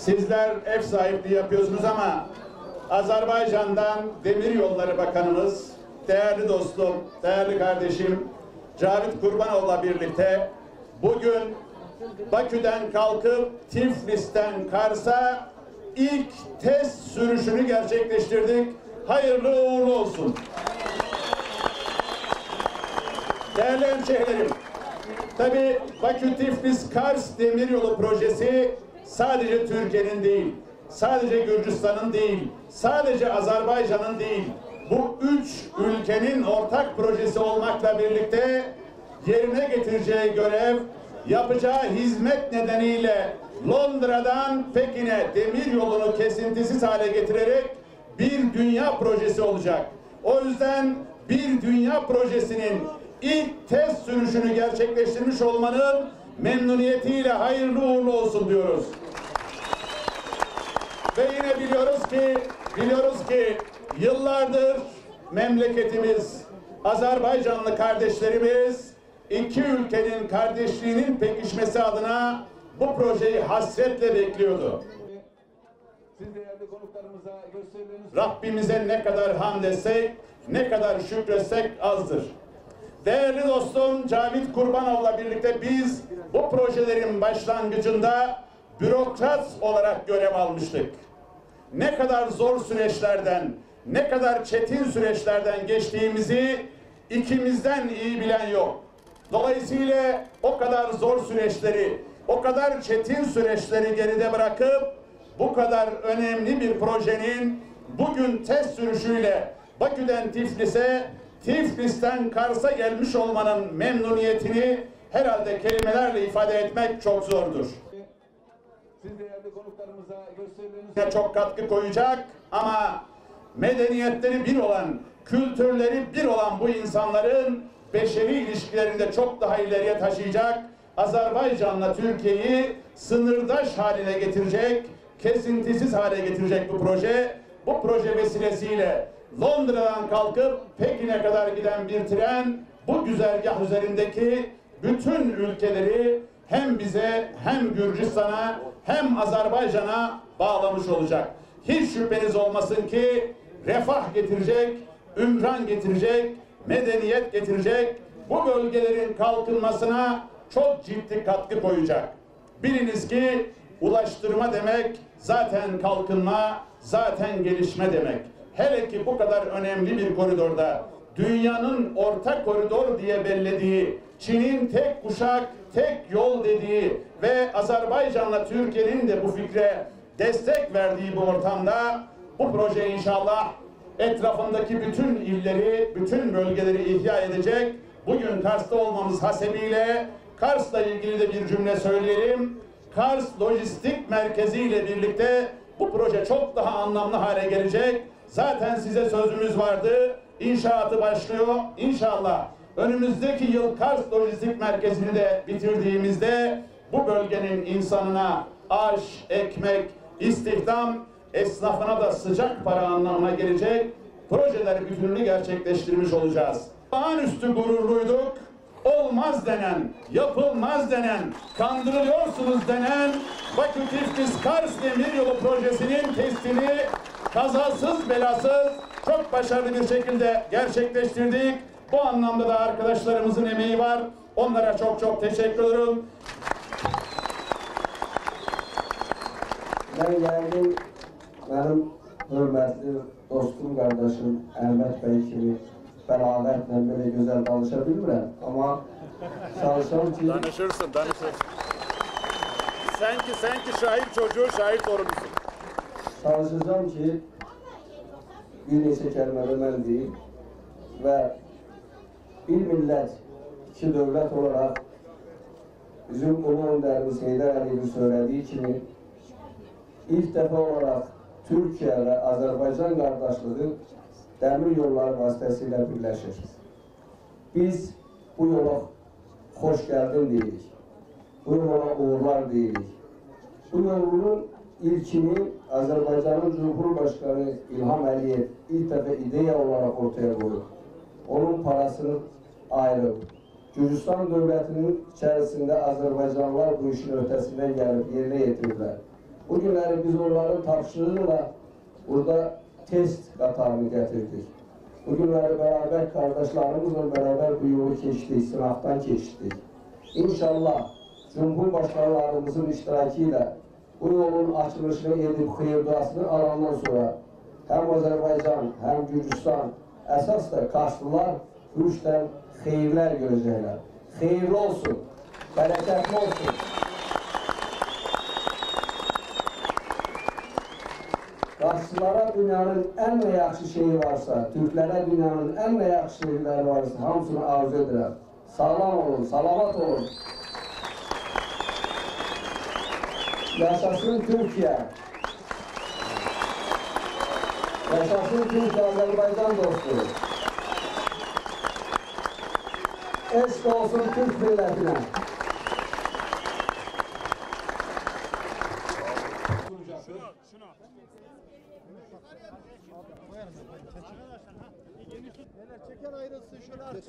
Sizler ev sahipliği yapıyorsunuz ama Azerbaycan'dan Demir Yolları Bakanımız, değerli dostum, değerli kardeşim Cavit Kurbanoğlu'la birlikte bugün Bakü'den kalkıp Tiflis'ten Kars'a ilk test sürüşünü gerçekleştirdik. Hayırlı uğurlu olsun. Değerli hemşehrilerim, tabi Bakü Tiflis Kars Demiryolu projesi sadece Türkiye'nin değil, sadece Gürcistan'ın değil, sadece Azerbaycan'ın değil, bu üç ülkenin ortak projesi olmakla birlikte yerine getireceği görev, yapacağı hizmet nedeniyle Londra'dan Pekin'e demir yolunu kesintisiz hale getirerek bir dünya projesi olacak. O yüzden bir dünya projesinin ilk test sürüşünü gerçekleştirmiş olmanın memnuniyetiyle hayırlı uğurlu olsun diyoruz. Ve yine biliyoruz ki biliyoruz ki yıllardır memleketimiz Azerbaycanlı kardeşlerimiz iki ülkenin kardeşliğinin pekişmesi adına bu projeyi hasretle bekliyordu. Rabbimize ne kadar hamd etsek, ne kadar şükretsek azdır. Değerli dostum Cavit Kurbanoğlu'la birlikte biz bu projelerin başlangıcında bürokrat olarak görev almıştık. Ne kadar zor süreçlerden, ne kadar çetin süreçlerden geçtiğimizi ikimizden iyi bilen yok. Dolayısıyla o kadar zor süreçleri, o kadar çetin süreçleri geride bırakıp bu kadar önemli bir projenin bugün test sürüşüyle Bakü'den Tiflis'e, Tiflis'ten Kars'a gelmiş olmanın memnuniyetini herhalde kelimelerle ifade etmek çok zordur. siz değerli Ne çok katkı koyacak ama medeniyetleri bir olan, kültürleri bir olan bu insanların beşeri ilişkilerinde çok daha ileriye taşıyacak, Azerbaycan'la Türkiye'yi sınırdaş haline getirecek, kesintisiz hale getirecek bu proje. Bu proje vesilesiyle Londra'dan kalkıp Pekin'e kadar giden bir tren bu güzergah üzerindeki bütün ülkeleri hem bize hem Gürcistan'a hem Azerbaycan'a bağlamış olacak. Hiç şüpheniz olmasın ki refah getirecek, ümran getirecek, medeniyet getirecek, bu bölgelerin kalkınmasına çok ciddi katkı koyacak. Biliniz ki ulaştırma demek zaten kalkınma, zaten gelişme demek. Hele ki bu kadar önemli bir koridorda dünyanın ortak koridor diye bellediği, Çin'in tek kuşak, tek yol dediği ve Azerbaycan'la Türkiye'nin de bu fikre destek verdiği bu ortamda bu proje inşallah etrafındaki bütün illeri, bütün bölgeleri ihya edecek. Bugün Kars'ta olmamız hasebiyle Kars'la ilgili de bir cümle söyleyelim. Kars Lojistik Merkezi ile birlikte bu proje çok daha anlamlı hale gelecek. Zaten size sözümüz vardı. İnşaatı başlıyor. İnşallah önümüzdeki yıl Kars Lojistik Merkezi'ni de bitirdiğimizde bu bölgenin insanına aş, ekmek, istihdam, esnafına da sıcak para anlamına gelecek projeler bütününü gerçekleştirmiş olacağız. Olağanüstü gururluyduk. Olmaz denen, yapılmaz denen, kandırılıyorsunuz denen Bakü Tiflis Kars Demiryolu projesinin testini kazasız belasız çok başarılı bir şekilde gerçekleştirdik. Bu anlamda da arkadaşlarımızın emeği var. Onlara çok çok teşekkür ederim. Ben geldim, benim hürmetli dostum, kardeşim Ahmet Bey kimi beraberle böyle güzel danışabilmirəm. Ama çalışan ki Danışırsın, danışırsın. Sen ki, sen ki şair çocuğu, şair torunusun. çalışacağım ki bir neçə kəlmədə mən deyim və bir millət, iki dövlət olaraq bizim ulu önderimiz Heydər Əliyevin söylediği kimi ilk defa olarak Türkiye ve Azerbaycan kardeşliği demir yolları vasıtasıyla birleşir. Biz bu yola hoş geldin deyirik. Bu yola uğurlar deyirik. Bu yolun ilkini Azerbaycan'ın Cumhurbaşkanı İlham Əliyev ilk defa ideya olarak ortaya koydu. Onun parasını ayrı. Gürcistan devletinin içerisinde Azerbaycanlılar bu işin ötesinden gelip yerine getirdiler. Bugünleri biz onların tapşırığıyla burada test qatarını getirdik. Bugünleri beraber kardeşlerimizle beraber bu yolu geçtik, sınavdan geçtik. İnşallah Cumhurbaşkanlarımızın iştirakiyle bu yolun açılışını edip xeyirduasını alandan sonra hem Azerbaycan hem Gürcistan Əsas da qarşılar bu işdən xeyirlər gözləyirlər. Xeyirli olsun, bərəkətli olsun. Qarşılara dünyanın ən və yaxşı şeyi varsa, türklərə dünyanın ən və yaxşı şeyləri varsa, hamısını arzu edirəm. Sağlam olun, salavat olun. Yaşasın Türkiyə. Yaşasın Türkiye Azerbaycan dostu. Eşk olsun Türk milletine. Çeker ayrılsın şöyle artık.